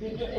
Yeah.